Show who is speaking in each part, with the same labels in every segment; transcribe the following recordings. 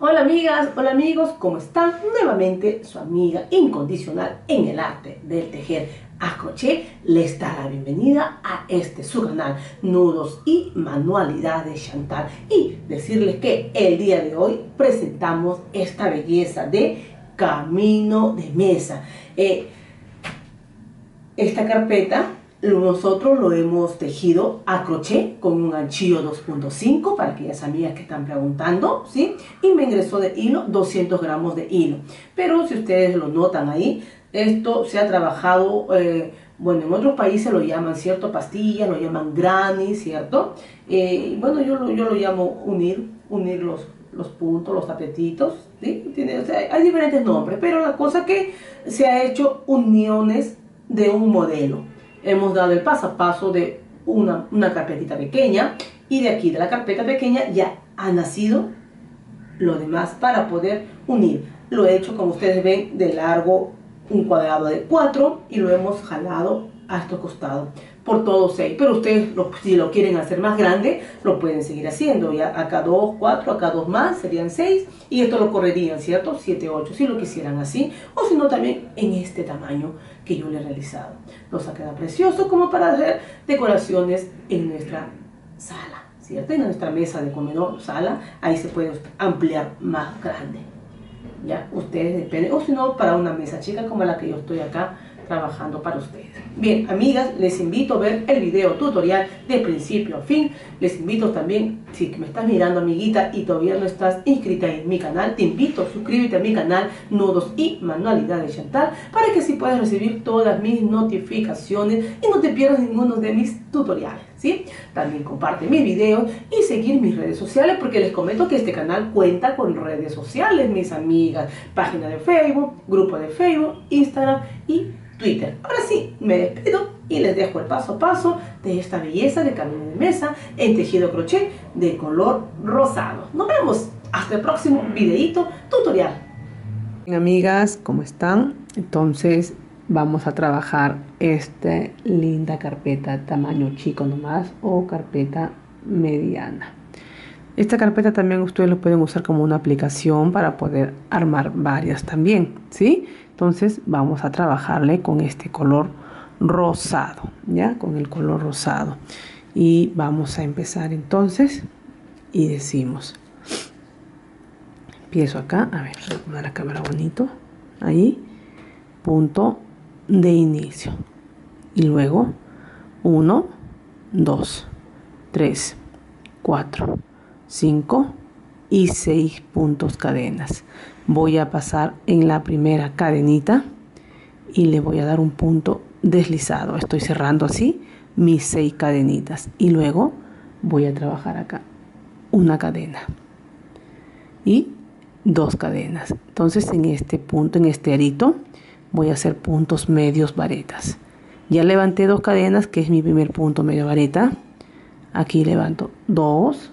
Speaker 1: Hola amigas, hola amigos, ¿cómo están? Nuevamente su amiga incondicional en el arte del tejer a crochet les da la bienvenida a este su canal Nudos y Manualidades Chantal y decirles que el día de hoy presentamos esta belleza de camino de mesa. Eh, esta carpeta nosotros lo hemos tejido a crochet con un anchillo 2.5 para aquellas amigas que están preguntando, ¿sí? Y me ingresó de hilo 200 gramos de hilo. Pero si ustedes lo notan ahí, esto se ha trabajado, eh, bueno, en otros países lo llaman, ¿cierto? Pastillas, lo llaman granny, ¿cierto? Eh, bueno, yo lo, yo lo llamo unir, unir los, los puntos, los tapetitos, ¿sí? hay diferentes nombres, pero la cosa que se ha hecho uniones de un modelo hemos dado el paso a paso de una, una carpetita pequeña y de aquí de la carpeta pequeña ya ha nacido lo demás para poder unir. Lo he hecho como ustedes ven de largo un cuadrado de 4 y lo hemos jalado a este costado por todos 6 pero ustedes si lo quieren hacer más grande lo pueden seguir haciendo ya acá 2, 4, acá 2 más serían 6 y esto lo correrían cierto 7, 8 si lo quisieran así o si no también en este tamaño que yo le he realizado. Nos queda precioso como para hacer decoraciones en nuestra sala cierto en nuestra mesa de comedor sala ahí se puede ampliar más grande ya ustedes dependen o si no para una mesa chica como la que yo estoy acá trabajando para ustedes. Bien, amigas, les invito a ver el video tutorial de principio a fin. Les invito también, si me estás mirando, amiguita, y todavía no estás inscrita en mi canal, te invito a suscribirte a mi canal Nudos y Manualidades Chantal para que así puedas recibir todas mis notificaciones y no te pierdas ninguno de mis tutoriales. ¿sí? También comparte mis videos y seguir mis redes sociales porque les comento que este canal cuenta con redes sociales, mis amigas, página de Facebook, grupo de Facebook, Instagram y Twitter. Ahora sí, me despido y les dejo el paso a paso de esta belleza de camino de mesa en tejido crochet de color rosado. Nos vemos hasta el próximo videito tutorial.
Speaker 2: Bien, amigas, ¿cómo están? Entonces vamos a trabajar esta linda carpeta tamaño chico nomás o carpeta mediana. Esta carpeta también ustedes lo pueden usar como una aplicación para poder armar varias también, ¿sí? Entonces vamos a trabajarle con este color rosado, ¿ya? Con el color rosado. Y vamos a empezar entonces y decimos, empiezo acá, a ver, voy a poner la cámara bonito, ahí, punto de inicio. Y luego 1, 2, 3, 4, 5 y 6 puntos cadenas. Voy a pasar en la primera cadenita y le voy a dar un punto deslizado. Estoy cerrando así mis 6 cadenitas y luego voy a trabajar acá una cadena y dos cadenas. Entonces en este punto, en este arito, voy a hacer puntos medios varetas. Ya levanté dos cadenas, que es mi primer punto medio vareta. Aquí levanto dos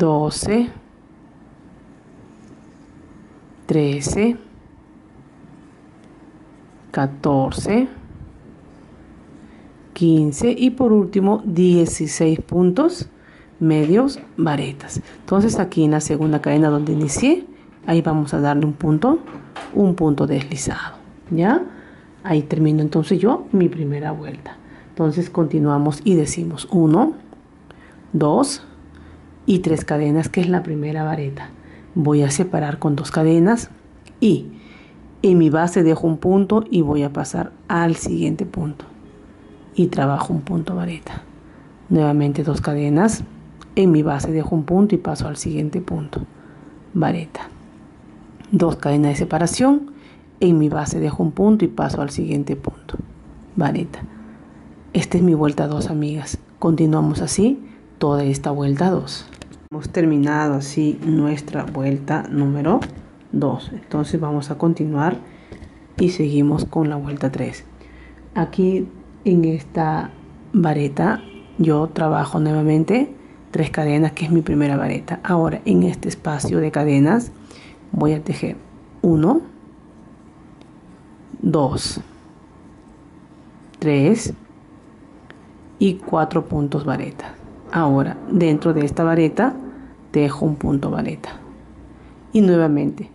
Speaker 2: 12, 13, 14, 15 y por último 16 puntos medios varetas. Entonces aquí en la segunda cadena donde inicié, ahí vamos a darle un punto, un punto deslizado. ¿Ya? Ahí termino entonces yo mi primera vuelta. Entonces continuamos y decimos 1, 2, y tres cadenas que es la primera vareta. Voy a separar con dos cadenas y en mi base dejo un punto y voy a pasar al siguiente punto. Y trabajo un punto vareta. Nuevamente dos cadenas en mi base dejo un punto y paso al siguiente punto vareta. Dos cadenas de separación en mi base dejo un punto y paso al siguiente punto vareta. Esta es mi vuelta 2 amigas. Continuamos así toda esta vuelta 2. Hemos terminado así nuestra vuelta número 2. Entonces vamos a continuar y seguimos con la vuelta 3. Aquí en esta vareta yo trabajo nuevamente tres cadenas que es mi primera vareta. Ahora en este espacio de cadenas voy a tejer 1, 2, 3 y 4 puntos vareta. Ahora dentro de esta vareta tejo un punto vareta. Y nuevamente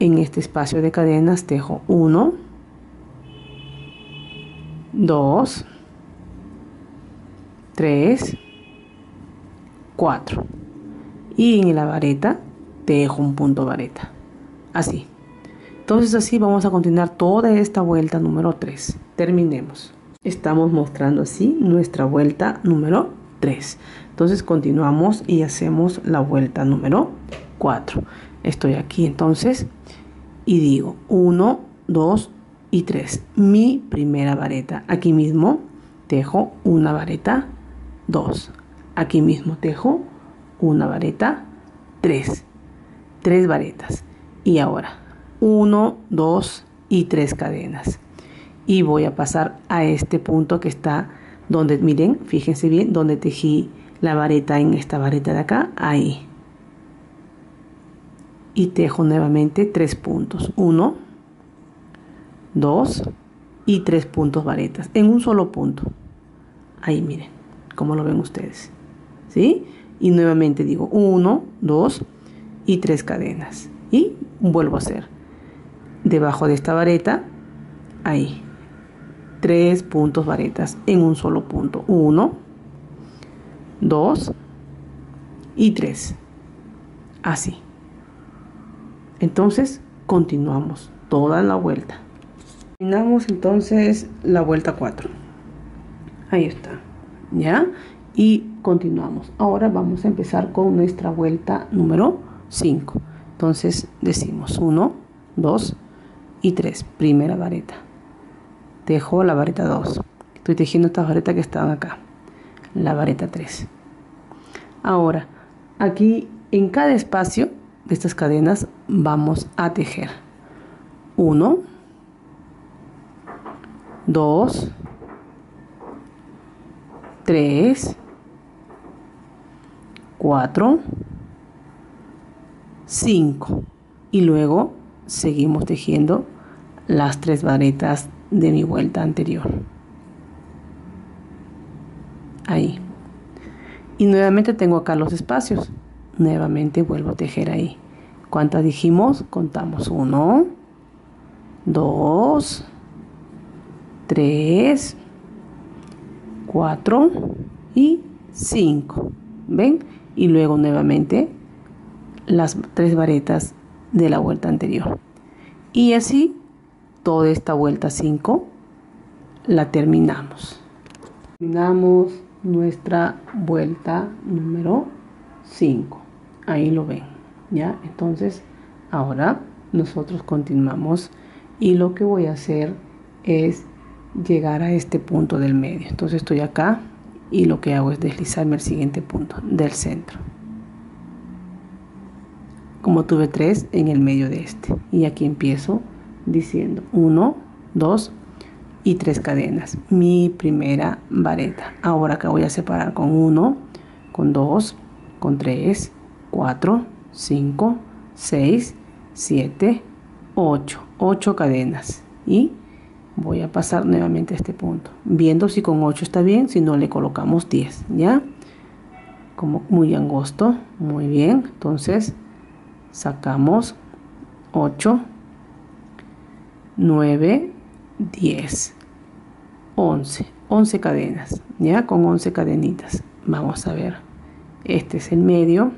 Speaker 2: en este espacio de cadenas tejo 1, 2, 3, 4. Y en la vareta tejo un punto vareta. Así. Entonces así vamos a continuar toda esta vuelta número 3. Terminemos. Estamos mostrando así nuestra vuelta número 3. Entonces continuamos y hacemos la vuelta número 4. Estoy aquí entonces y digo 1, 2 y 3. Mi primera vareta. Aquí mismo tejo una vareta 2. Aquí mismo tejo una vareta 3. 3 varetas. Y ahora 1, 2 y 3 cadenas. Y voy a pasar a este punto que está donde, miren, fíjense bien, donde tejí la vareta en esta vareta de acá, ahí y tejo nuevamente tres puntos. Uno, dos y tres puntos varetas en un solo punto. Ahí miren, como lo ven ustedes. ¿Sí? Y nuevamente digo uno, dos y tres cadenas. Y vuelvo a hacer. Debajo de esta vareta, ahí. Tres puntos varetas en un solo punto. Uno, dos y tres. Así. Entonces continuamos toda la vuelta. Terminamos entonces la vuelta 4. Ahí está. ¿Ya? Y continuamos. Ahora vamos a empezar con nuestra vuelta número 5. Entonces decimos 1, 2 y 3. Primera vareta. Tejo la vareta 2. Estoy tejiendo estas varetas que estaban acá. La vareta 3. Ahora, aquí en cada espacio de estas cadenas vamos a tejer 1 2 3 4 5 y luego seguimos tejiendo las tres varetas de mi vuelta anterior ahí y nuevamente tengo acá los espacios nuevamente vuelvo a tejer ahí. ¿Cuántas dijimos? Contamos 1, 2, 3, 4 y 5. ¿Ven? Y luego nuevamente las tres varetas de la vuelta anterior. Y así toda esta vuelta 5 la terminamos. Terminamos nuestra vuelta número 5 ahí lo ven ya entonces ahora nosotros continuamos y lo que voy a hacer es llegar a este punto del medio. Entonces estoy acá y lo que hago es deslizarme al siguiente punto del centro. Como tuve tres en el medio de este. Y aquí empiezo diciendo 1 2 y tres cadenas mi primera vareta ahora que voy a separar con 1 con 2 con 3 4, 5, 6, 7, 8. 8 cadenas. Y voy a pasar nuevamente a este punto. Viendo si con 8 está bien, si no le colocamos 10. ¿Ya? Como muy angosto. Muy bien. Entonces sacamos 8, 9, 10, 11. 11 cadenas. ¿Ya? Con 11 cadenitas. Vamos a ver. Este es el medio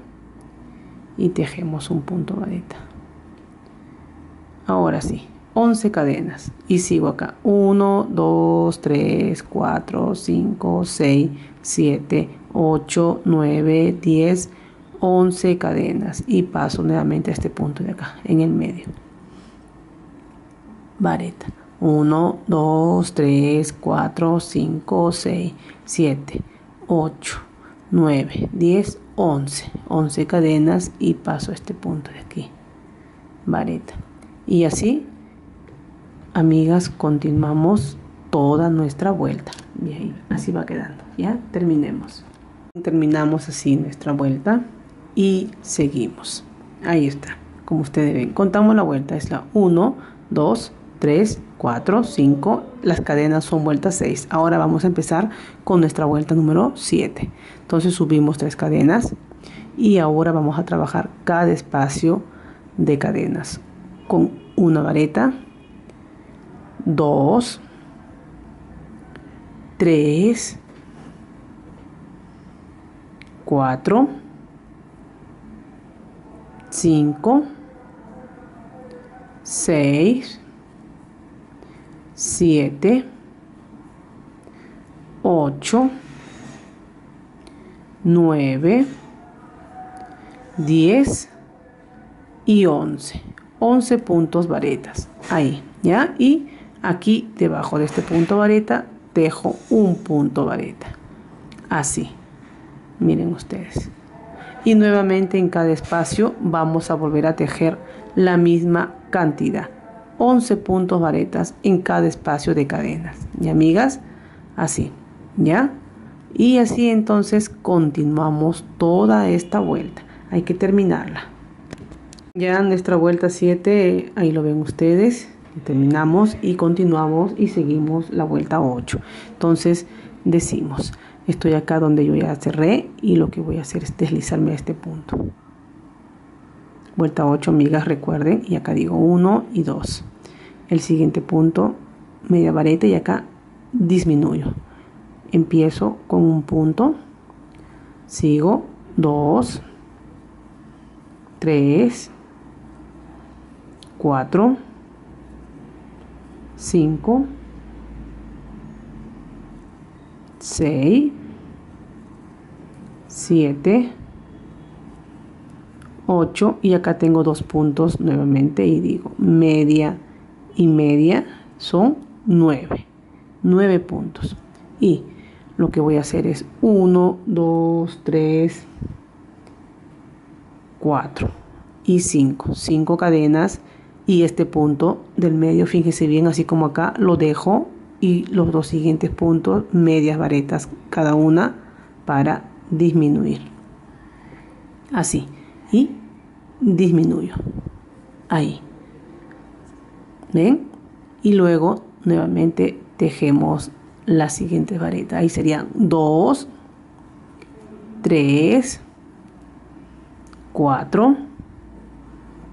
Speaker 2: y tejemos un punto vareta. Ahora sí, 11 cadenas y sigo acá 1, 2, 3, 4, 5, 6, 7, 8, 9, 10, 11 cadenas y paso nuevamente a este punto de acá en el medio. Vareta 1, 2, 3, 4, 5, 6, 7, 8, 9, 10, 11. 11 cadenas y paso a este punto de aquí. Vareta. Y así, amigas, continuamos toda nuestra vuelta. Así va quedando. Ya terminemos. Terminamos así nuestra vuelta y seguimos. Ahí está. Como ustedes ven, contamos la vuelta. Es la 1, 2, 3, 4, 5. Las cadenas son vueltas 6. Ahora vamos a empezar con nuestra vuelta número 7. Entonces subimos tres cadenas y ahora vamos a trabajar cada espacio de cadenas con una vareta, 2, 3, 4, 5, 6, 7, 8, 9, 10 y 11. 11 puntos varetas. Ahí, ¿ya? Y aquí debajo de este punto vareta dejo un punto vareta. Así. Miren ustedes. Y nuevamente en cada espacio vamos a volver a tejer la misma cantidad. 11 puntos varetas en cada espacio de cadenas. Y amigas, así, ¿ya? Y así entonces continuamos toda esta vuelta. Hay que terminarla. Ya nuestra vuelta 7, ahí lo ven ustedes. Terminamos y continuamos y seguimos la vuelta 8. Entonces decimos, estoy acá donde yo ya cerré y lo que voy a hacer es deslizarme a este punto. Vuelta 8, amigas, recuerden. Y acá digo 1 y 2. El siguiente punto, media vareta y acá disminuyo. Empiezo con un punto. Sigo 2, 3, 4, 5, 6, 7, 8 y acá tengo dos puntos nuevamente y digo media y media son 9 9 puntos. Y lo que voy a hacer es 1 2 3 4 y 5 5 cadenas y este punto del medio fíjense bien así como acá lo dejo y los dos siguientes puntos medias varetas cada una para disminuir. Así y disminuyo. Ahí. ¿Ven? Y luego nuevamente tejemos la siguiente vareta. Ahí serían 2, 3, 4,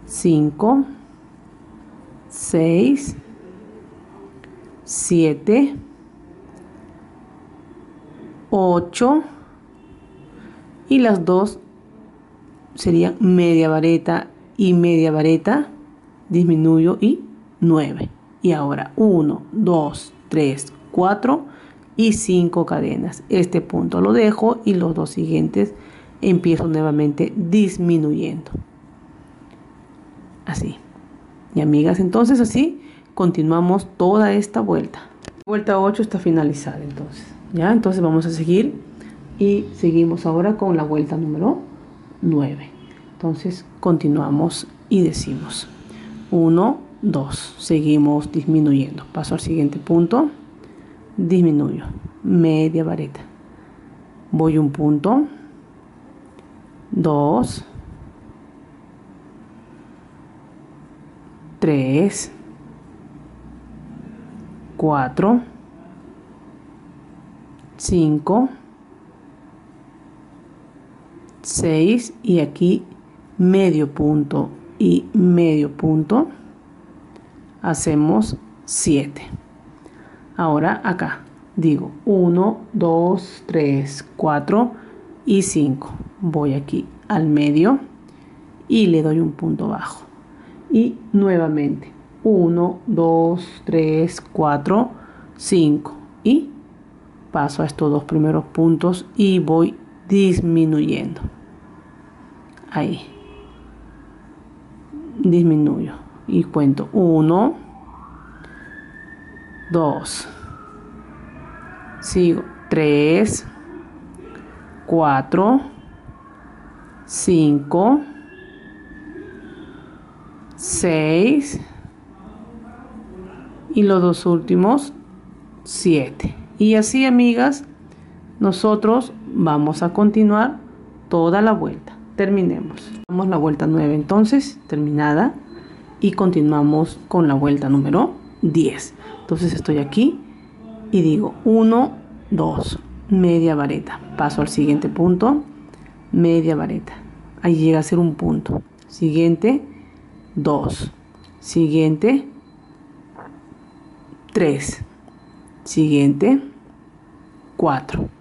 Speaker 2: 5, 6, 7, 8 y las dos sería media vareta y media vareta, disminuyo y 9. Y ahora 1, 2, 3, 4 y 5 cadenas. Este punto lo dejo y los dos siguientes empiezo nuevamente disminuyendo. Así. Y amigas, entonces así continuamos toda esta vuelta. Vuelta 8 está finalizada entonces. Ya, entonces vamos a seguir y seguimos ahora con la vuelta número 9. Entonces continuamos y decimos 1, 2. Seguimos disminuyendo. Paso al siguiente punto. Disminuyo. Media vareta. Voy un punto. 2. 3. 4. 5. 6 y aquí medio punto y medio punto hacemos 7 ahora acá digo 1 2 3 4 y 5 voy aquí al medio y le doy un punto bajo. Y nuevamente 1 2 3 4 5 y paso a estos dos primeros puntos y voy disminuyendo. Ahí. Disminuyo. Y cuento 1, 2, sigo 3, 4, 5, 6 y los dos últimos 7. Y así, amigas, nosotros vamos a continuar toda la vuelta. Terminemos. Damos la vuelta 9 entonces, terminada. Y continuamos con la vuelta número 10. Entonces estoy aquí y digo 1, 2, media vareta. Paso al siguiente punto, media vareta. Ahí llega a ser un punto. Siguiente, 2. Siguiente, 3. Siguiente, 4.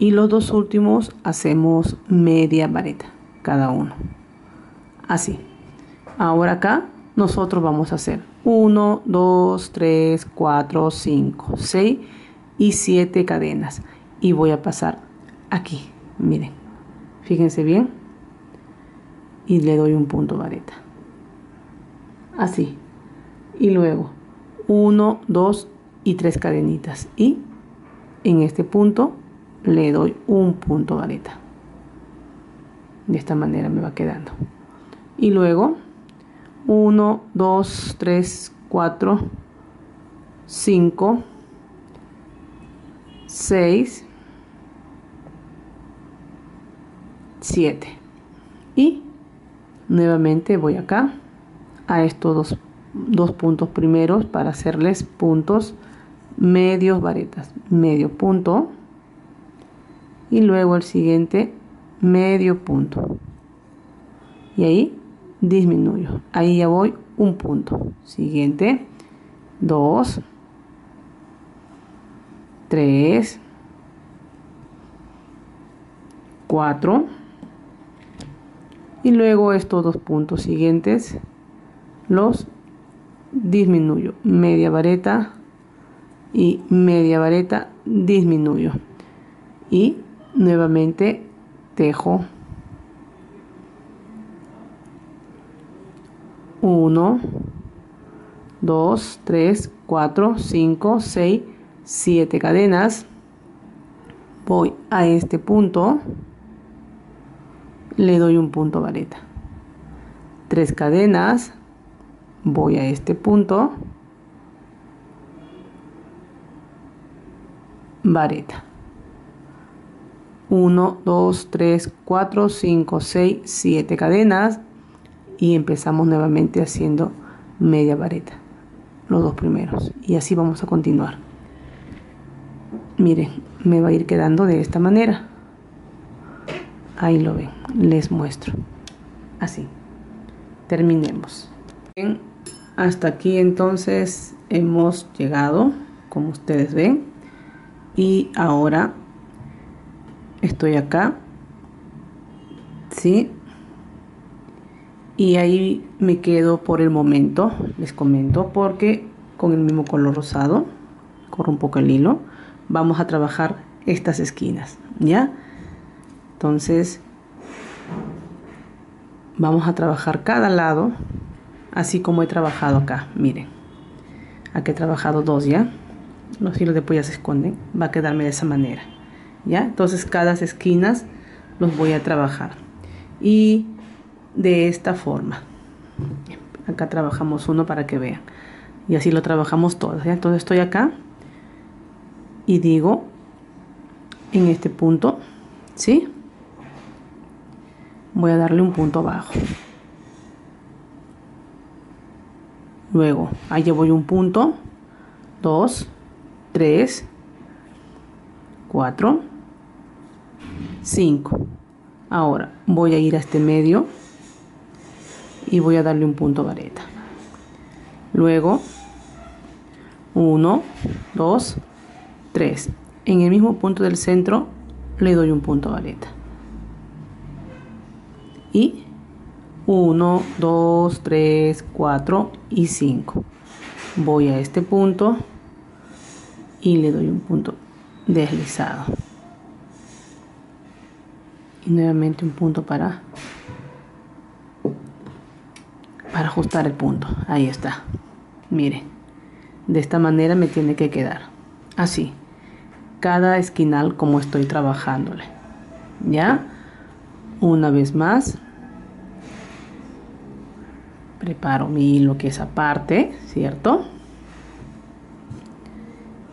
Speaker 2: Y los dos últimos hacemos media vareta, cada uno. Así. Ahora acá nosotros vamos a hacer 1, 2, 3, 4, 5, 6 y 7 cadenas. Y voy a pasar aquí, miren, fíjense bien. Y le doy un punto vareta. Así. Y luego 1, 2 y 3 cadenitas. Y en este punto le doy un punto vareta. De esta manera me va quedando. Y luego 1, 2, 3, 4, 5, 6, 7. Y nuevamente voy acá a estos dos, dos puntos primeros para hacerles puntos medios varetas. Medio punto y luego el siguiente medio punto. Y ahí disminuyo. Ahí ya voy un punto. Siguiente, 2, 3, 4 y luego estos dos puntos siguientes los disminuyo. Media vareta y media vareta disminuyo. Y nuevamente tejo 1, 2, 3, 4, 5, 6, 7 cadenas. Voy a este punto, le doy un punto vareta. 3 cadenas, voy a este punto, vareta. 1, 2, 3, 4, 5, 6, 7 cadenas y empezamos nuevamente haciendo media vareta, los dos primeros. Y así vamos a continuar. Miren, me va a ir quedando de esta manera. Ahí lo ven, les muestro. Así. Terminemos. Bien, hasta aquí entonces hemos llegado, como ustedes ven. Y ahora estoy acá. ¿Sí? y ahí me quedo por el momento les comento porque con el mismo color rosado corro un poco el hilo vamos a trabajar estas esquinas ya entonces vamos a trabajar cada lado así como he trabajado acá miren aquí he trabajado dos ya los hilos de ya se esconden va a quedarme de esa manera ya entonces cada esquinas los voy a trabajar y de esta forma. Acá trabajamos uno para que vean. Y así lo trabajamos todos. Entonces estoy acá y digo en este punto, ¿sí? Voy a darle un punto abajo. Luego, ahí voy un punto, dos, tres, cuatro, cinco. Ahora voy a ir a este medio y voy a darle un punto vareta. Luego, 1, 2, 3. En el mismo punto del centro le doy un punto vareta. Y 1, 2, 3, 4 y 5. Voy a este punto y le doy un punto deslizado. Y nuevamente un punto para para ajustar el punto. Ahí está. Mire, de esta manera me tiene que quedar. Así. Cada esquinal como estoy trabajándole. ya una vez más preparo mi hilo que es aparte cierto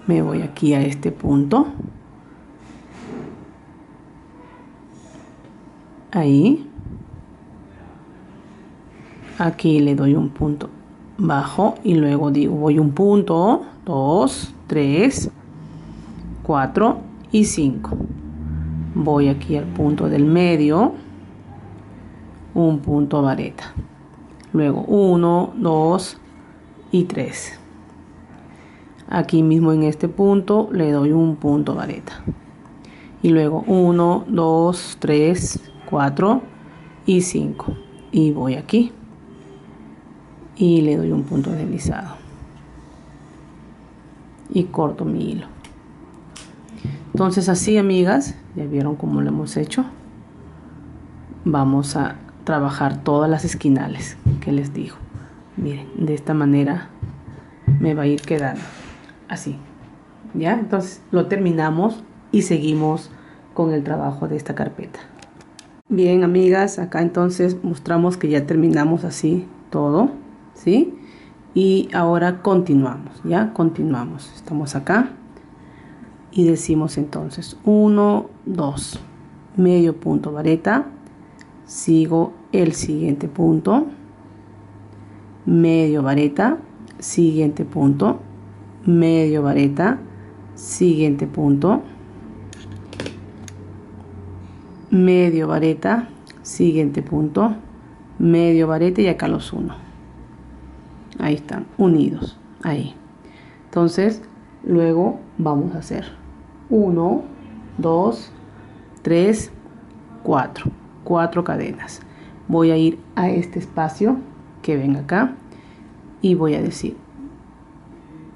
Speaker 2: me voy aquí a este punto. Ahí. Aquí le doy un punto bajo y luego digo voy un punto 2 3 4 y 5 voy aquí al punto del medio un punto vareta. Luego 1 2 y 3 aquí mismo en este punto le doy un punto vareta y luego 1 2 3 4 y 5 y voy aquí. Y le doy un punto deslizado. Y corto mi hilo. Entonces así amigas ya vieron cómo lo hemos hecho. Vamos a trabajar todas las esquinales que les digo. Miren de esta manera me va a ir quedando así ya entonces lo terminamos y seguimos con el trabajo de esta carpeta bien amigas acá entonces mostramos que ya terminamos así todo ¿sí? Y ahora continuamos, ¿ya? Continuamos. Estamos acá y decimos entonces 1, 2, medio punto vareta, sigo el siguiente punto, medio vareta, siguiente punto, medio vareta, siguiente punto, medio vareta, siguiente punto, medio vareta y acá los uno. Ahí están unidos ahí. Entonces luego vamos a hacer 1 2 3 4 4 cadenas. Voy a ir a este espacio que ven acá y voy a decir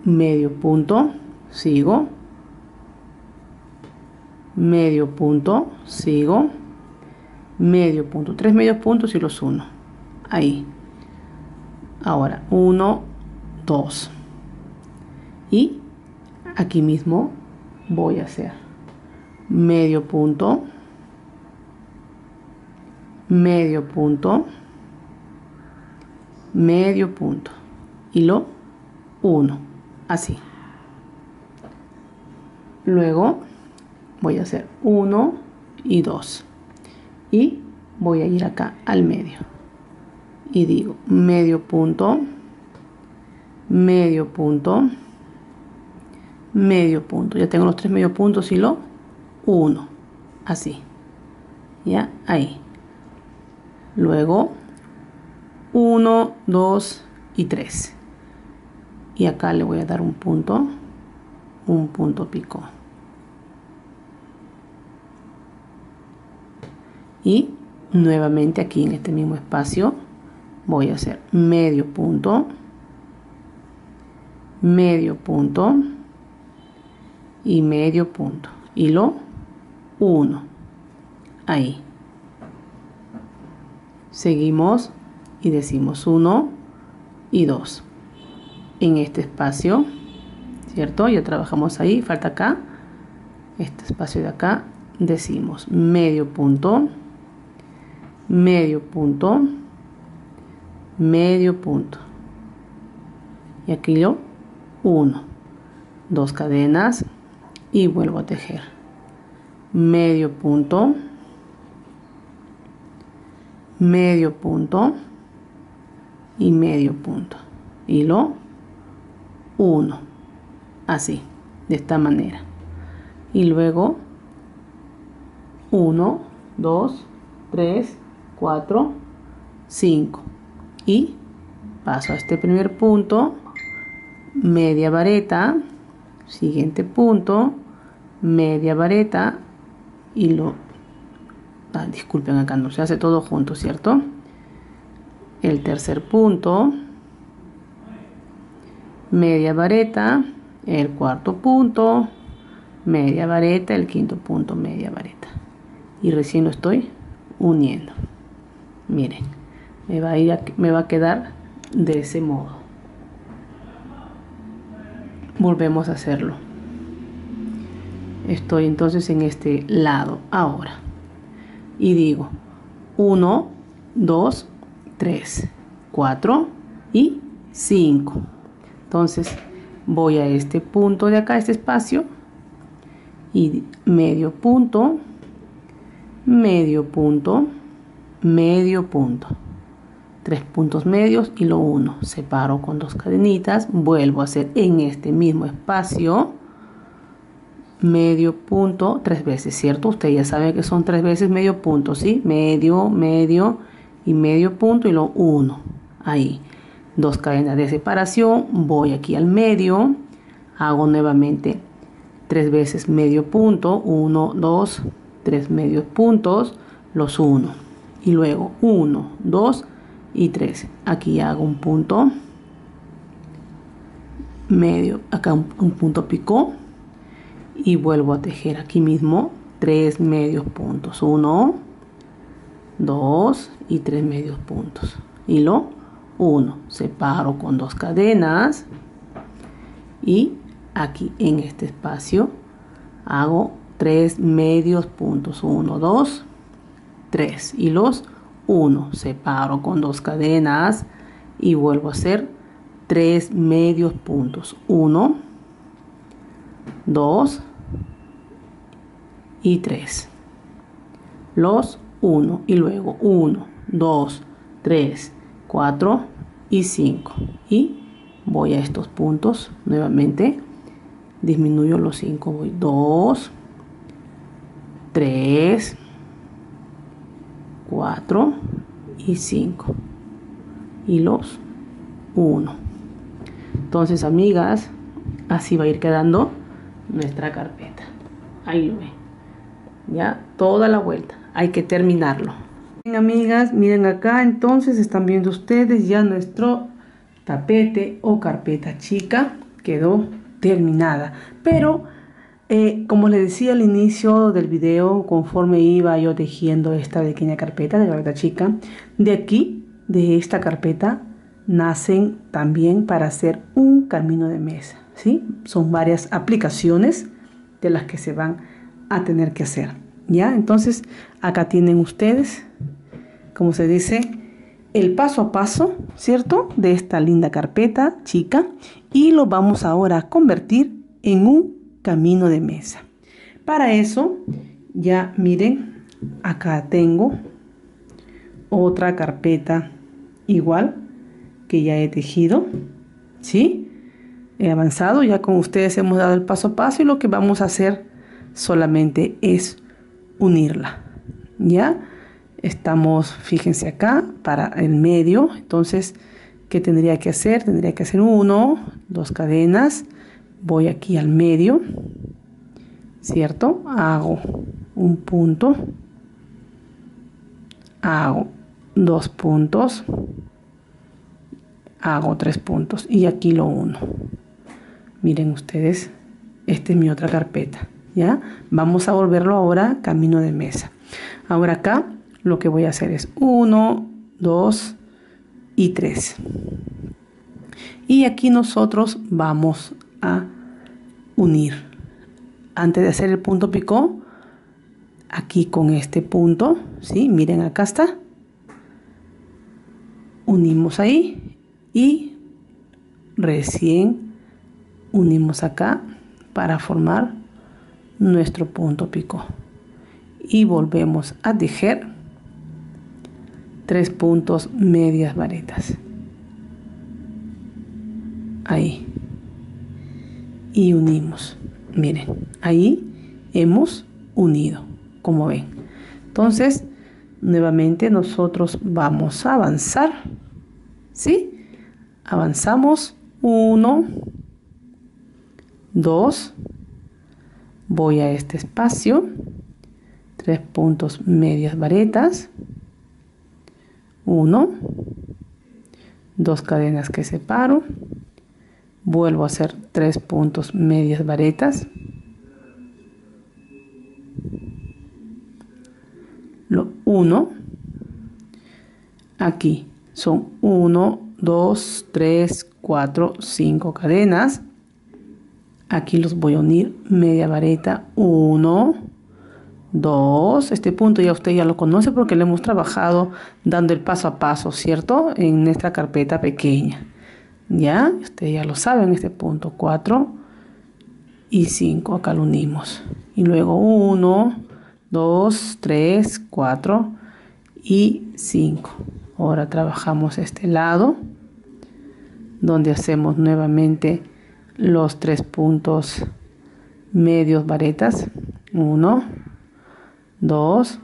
Speaker 2: medio punto sigo medio punto sigo medio punto tres medios puntos y los uno ahí Ahora, 1, 2. Y aquí mismo voy a hacer medio punto, medio punto, medio punto. Hilo 1. Así. Luego voy a hacer 1 y 2. Y voy a ir acá al medio y digo medio punto, medio punto, medio punto. Ya tengo los tres medio puntos y lo uno, así. Ya, ahí. Luego, uno, dos y tres. Y acá le voy a dar un punto, un punto pico. Y nuevamente aquí en este mismo espacio voy a hacer medio punto, medio punto y medio punto. Hilo 1. Ahí. Seguimos y decimos 1 y 2. En este espacio, ¿cierto? Ya trabajamos ahí, falta acá. Este espacio de acá decimos medio punto, medio punto, medio punto y aquí yo uno dos cadenas y vuelvo a tejer medio punto medio punto y medio punto hilo 1 así de esta manera. Y luego 1 2 3 4 5 y paso a este primer punto, media vareta, siguiente punto, media vareta y lo... Ah, disculpen acá, no se hace todo junto, ¿cierto? El tercer punto, media vareta, el cuarto punto, media vareta, el quinto punto, media vareta. Y recién lo estoy uniendo. Miren me va a, ir me va a quedar de ese modo volvemos a hacerlo estoy entonces en este lado ahora y digo 1, 2, 3, 4 y 5. Entonces voy a este punto de acá, este espacio, y medio punto, medio punto, medio punto. Tres puntos medios y lo uno. Separo con dos cadenitas, vuelvo a hacer en este mismo espacio medio punto tres veces, ¿cierto? Usted ya sabe que son tres veces medio punto, ¿sí? Medio, medio y medio punto y lo uno. Ahí. Dos cadenas de separación. Voy aquí al medio. Hago nuevamente tres veces medio punto. Uno, dos, tres medios puntos. Los uno. Y luego uno, dos y tres. Aquí hago un punto medio. Acá un, un punto picó y vuelvo a tejer aquí mismo tres medios puntos uno dos y tres medios puntos hilo 1 separo con dos cadenas y aquí en este espacio hago tres medios puntos 1 2 3 hilos 1 separo con dos cadenas y vuelvo a hacer tres medios puntos 1 2 y 3. Los 1 y luego 1, 2, 3, 4 y 5. Y voy a estos puntos nuevamente. Disminuyo los 5, voy 2, 3, 4 y 5. Y los 1. Entonces, amigas, así va a ir quedando nuestra carpeta. Ahí lo ven ya toda la vuelta hay que terminarlo Bien, amigas miren acá entonces están viendo ustedes ya nuestro tapete o carpeta chica quedó terminada pero eh, como les decía al inicio del video conforme iba yo tejiendo esta pequeña carpeta de carpeta chica de aquí de esta carpeta nacen también para hacer un camino de mesa ¿sí? son varias aplicaciones de las que se van a tener que hacer. ¿Ya? Entonces, acá tienen ustedes, como se dice, el paso a paso, ¿cierto? De esta linda carpeta chica y lo vamos ahora a convertir en un camino de mesa. Para eso, ya miren, acá tengo otra carpeta igual que ya he tejido, ¿sí? He avanzado, ya con ustedes hemos dado el paso a paso y lo que vamos a hacer solamente es unirla. ¿Ya? Estamos, fíjense acá, para el medio. Entonces, ¿qué tendría que hacer? Tendría que hacer uno, dos cadenas. Voy aquí al medio. ¿Cierto? Hago un punto. Hago dos puntos. Hago tres puntos. Y aquí lo uno. Miren ustedes, esta es mi otra carpeta. ¿ya? Vamos a volverlo ahora camino de mesa. Ahora acá lo que voy a hacer es 1, 2 y 3. Y aquí nosotros vamos a unir. Antes de hacer el punto picó, aquí con este punto, ¿sí? Miren, acá está. Unimos ahí y recién unimos acá para formar nuestro punto pico y volvemos a tejer tres puntos medias varetas. Ahí. Y unimos. Miren ahí hemos unido como ven. Entonces nuevamente nosotros vamos a avanzar. ¿sí? avanzamos. Uno. Dos. Voy a este espacio, tres puntos medias varetas, uno, dos cadenas que separo, vuelvo a hacer tres puntos medias varetas, lo uno, aquí son uno, dos, tres, cuatro, cinco cadenas, aquí los voy a unir media vareta. 1 2. Este punto ya usted ya lo conoce porque le hemos trabajado dando el paso a paso, ¿cierto? En nuestra carpeta pequeña. ¿Ya? Usted ya lo sabe en este punto. 4 y 5. Acá lo unimos. Y luego 1, 2, 3, 4 y 5. Ahora trabajamos este lado donde hacemos nuevamente los tres puntos medios varetas. 1, 2,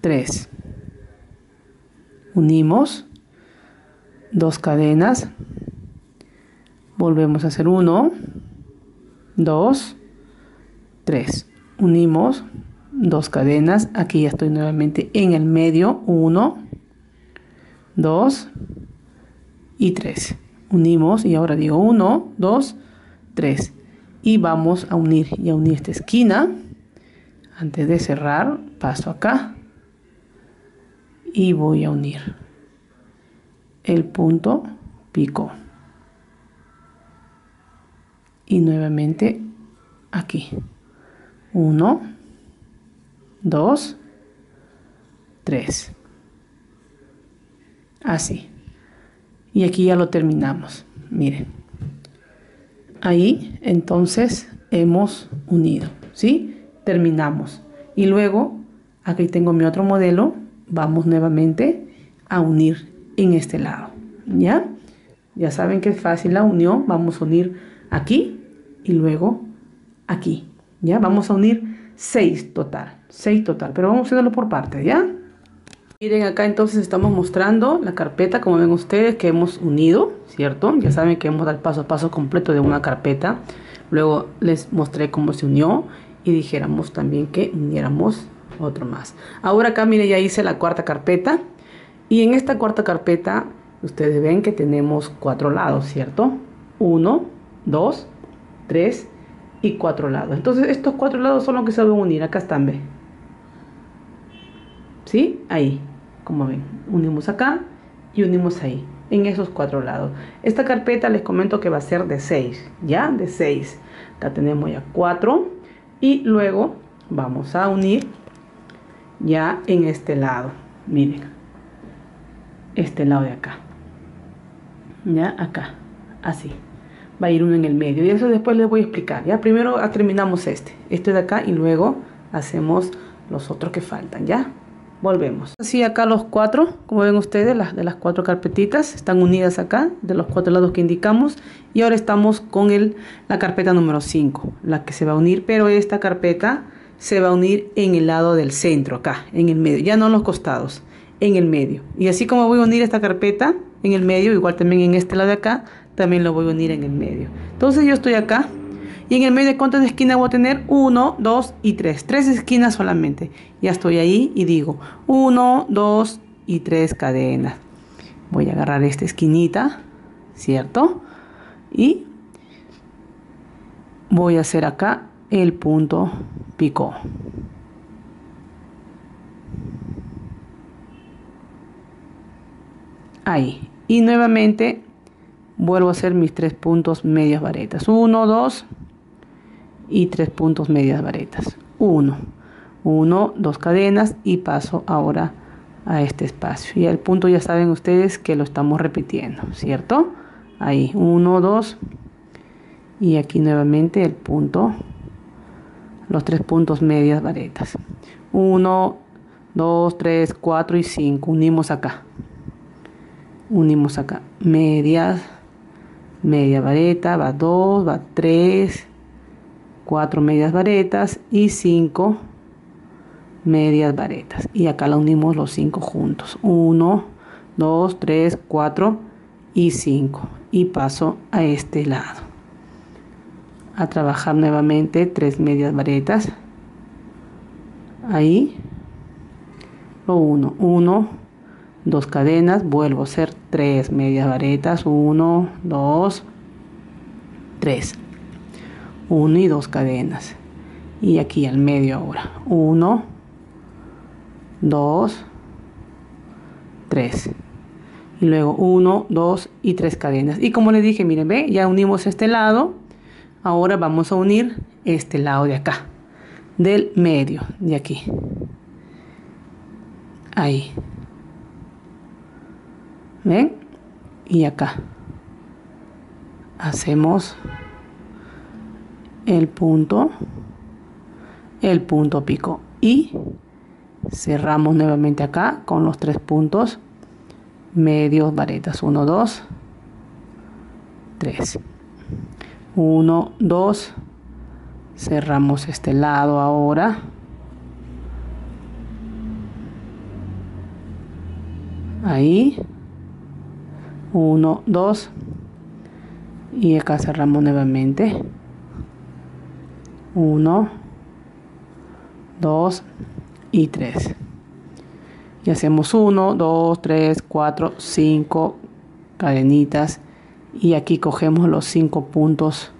Speaker 2: 3. Unimos dos cadenas. Volvemos a hacer 1, 2, 3. Unimos dos cadenas. Aquí ya estoy nuevamente en el medio. 1, 2 y 3. Unimos y ahora digo 1, 2, 3. Y vamos a unir y a unir esta esquina. Antes de cerrar, paso acá y voy a unir el punto pico. Y nuevamente aquí. 1, 2, 3. Así. Y aquí ya lo terminamos. Miren. Ahí entonces hemos unido. ¿Sí? Terminamos. Y luego, aquí tengo mi otro modelo, vamos nuevamente a unir en este lado. ¿Ya? Ya saben que es fácil la unión, vamos a unir aquí y luego aquí. ¿Ya? Vamos a unir 6 total, 6 total, pero vamos a hacerlo por partes, ¿ya? Miren acá entonces estamos mostrando la carpeta, como ven ustedes, que hemos unido, ¿cierto? Ya saben que hemos dado paso a paso completo de una carpeta. Luego les mostré cómo se unió y dijéramos también que uniéramos otro más. Ahora acá, mire, ya hice la cuarta carpeta y en esta cuarta carpeta ustedes ven que tenemos cuatro lados, ¿cierto? Uno, dos, tres y cuatro lados. Entonces estos cuatro lados son los que se deben unir. Acá están, ¿ve? ¿Sí? Ahí, como ven. Unimos acá y unimos ahí, en esos cuatro lados. Esta carpeta les comento que va a ser de seis, ¿ya? De seis. Acá tenemos ya cuatro y luego vamos a unir ya en este lado. Miren este lado de acá. Ya acá. Así. Va a ir uno en el medio. Y eso después les voy a explicar. Ya primero terminamos este. Este de acá y luego hacemos los otros que faltan. Ya volvemos. Así acá los cuatro como ven ustedes las de las cuatro carpetitas están unidas acá de los cuatro lados que indicamos y ahora estamos con el, la carpeta número 5 la que se va a unir pero esta carpeta se va a unir en el lado del centro acá en el medio ya no en los costados en el medio. Y así como voy a unir esta carpeta en el medio igual también en este lado de acá también lo voy a unir en el medio. Entonces yo estoy acá y en el medio de cuántas esquinas voy a tener 1, 2 y 3. Tres esquinas solamente. Ya estoy ahí y digo 1, 2 y 3 cadenas. Voy a agarrar esta esquinita, ¿cierto? Y voy a hacer acá el punto pico. Ahí. Y nuevamente vuelvo a hacer mis tres puntos medias varetas. 1, 2 y tres puntos medias varetas. 1, 1, dos cadenas y paso ahora a este espacio. Y el punto ya saben ustedes que lo estamos repitiendo, ¿cierto? Ahí, 1, 2 y aquí nuevamente el punto, los tres puntos medias varetas. 1, 2, 3, 4 y 5. Unimos acá. Unimos acá. Medias, media vareta, va 2, va 3, 4 medias varetas y 5 medias varetas. Y acá la unimos los 5 juntos. 1 2 3 4 y 5 y paso a este lado. A trabajar nuevamente 3 medias varetas. Ahí. Lo 1 1 2 cadenas. Vuelvo a hacer 3 medias varetas. 1 2 3 1 y 2 cadenas y aquí al medio ahora 1 2 3 y luego 1 2 y 3 cadenas y como les dije miren ve ya unimos este lado ahora vamos a unir este lado de acá del medio de aquí. Ahí. ¿Ven? Y acá. Hacemos el punto, el punto pico. Y cerramos nuevamente acá con los tres puntos medios varetas. 1 2 3 1 2 cerramos este lado ahora. Ahí. 1 2 y acá cerramos nuevamente 1 2 y 3 y hacemos 1 2 3 4 5 cadenitas. Y aquí cogemos los 5 puntos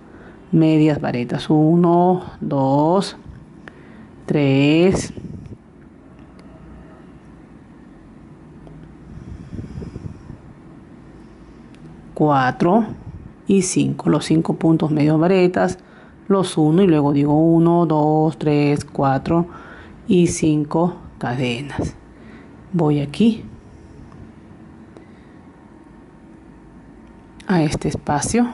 Speaker 2: medias varetas 1 2 3 4 y 5 los 5 puntos medios varetas los 1 y luego digo 1 2 3 4 y 5 cadenas voy aquí a este espacio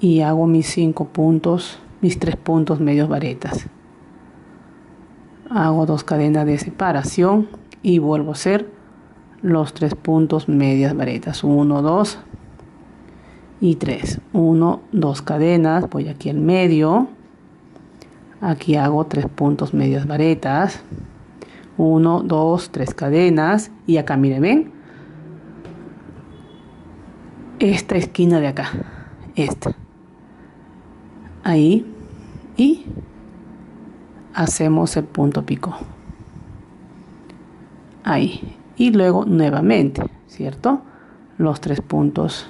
Speaker 2: y hago mis cinco puntos, mis tres puntos medios varetas. Hago dos cadenas de separación y vuelvo a hacer los tres puntos medias varetas. 1, 2 y 3. 1, 2 cadenas, voy aquí al medio. Aquí hago tres puntos medias varetas. 1, 2, 3 cadenas y acá miren, ven. Esta esquina de acá, esta ahí y hacemos el punto pico ahí y luego nuevamente cierto los tres puntos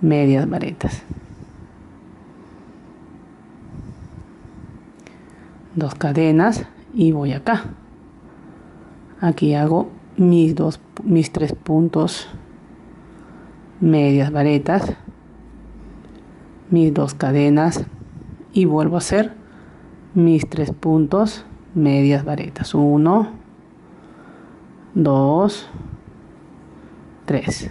Speaker 2: medias varetas dos cadenas y voy acá. Aquí hago mis dos mis tres puntos medias varetas mis dos cadenas y vuelvo a hacer mis tres puntos medias varetas 1 2 3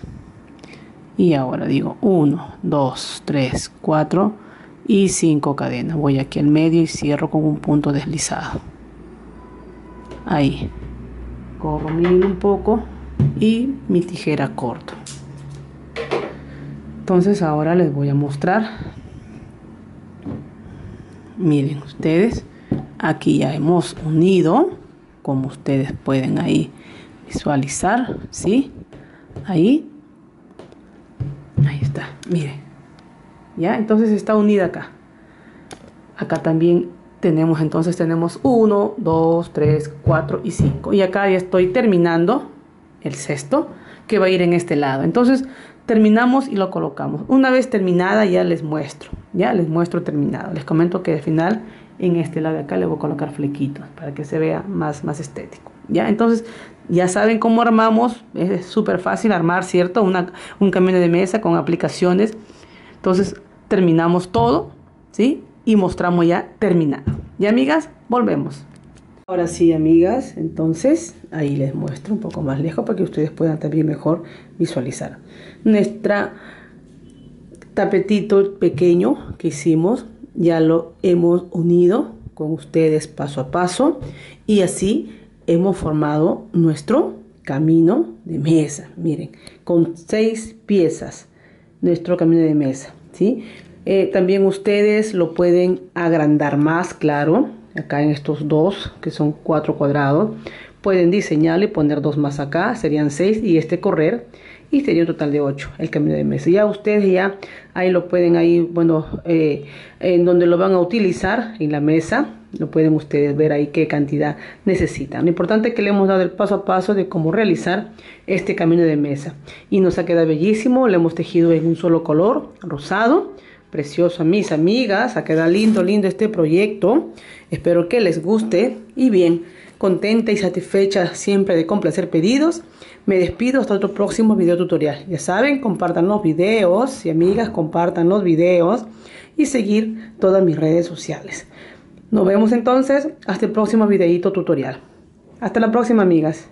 Speaker 2: y ahora digo 1 2 3 4 y 5 cadenas. Voy aquí al medio y cierro con un punto deslizado. Ahí. Corro un poco y mi tijera corto. Entonces ahora les voy a mostrar. Miren ustedes aquí ya hemos unido como ustedes pueden ahí visualizar ¿sí? ahí miren ya entonces está unida acá. Acá también tenemos entonces tenemos 1 2 3 4 y 5 y acá ya estoy terminando el sexto que va a ir en este lado. Entonces terminamos y lo colocamos. Una vez terminada ya les muestro, ya les muestro terminado. Les comento que al final en este lado de acá le voy a colocar flequitos para que se vea más, más estético. Ya, entonces ya saben cómo armamos, es súper fácil armar, ¿cierto? Una, un camino de mesa con aplicaciones. Entonces terminamos todo, ¿sí? Y mostramos ya terminado. Ya amigas, volvemos. Ahora sí, amigas, entonces ahí les muestro un poco más lejos para que ustedes puedan también mejor visualizar. Nuestra tapetito pequeño que hicimos ya lo hemos unido con ustedes paso a paso y así hemos formado nuestro camino de mesa. Miren, con seis piezas, nuestro camino de mesa. ¿sí? Eh, también ustedes lo pueden agrandar más, claro acá en estos dos que son cuatro cuadrados pueden diseñar y poner dos más acá serían seis y este correr y sería un total de ocho el camino de mesa ya ustedes ya ahí lo pueden ahí bueno eh, en donde lo van a utilizar en la mesa lo pueden ustedes ver ahí qué cantidad necesitan lo importante es que le hemos dado el paso a paso de cómo realizar este camino de mesa y nos ha quedado bellísimo le hemos tejido en un solo color rosado precioso mis amigas. Ha quedado lindo, lindo este proyecto. Espero que les guste. Y bien, contenta y satisfecha siempre de complacer pedidos. Me despido hasta otro próximo video tutorial. Ya saben, compartan los videos. Y amigas, compartan los videos. Y seguir todas mis redes sociales. Nos vemos entonces hasta el próximo videito tutorial. Hasta la próxima, amigas.